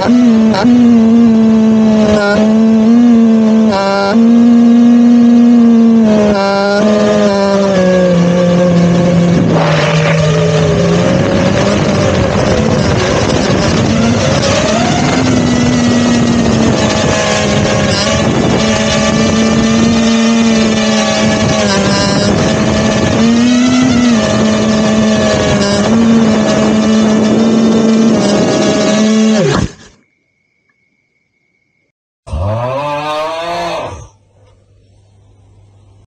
anh anh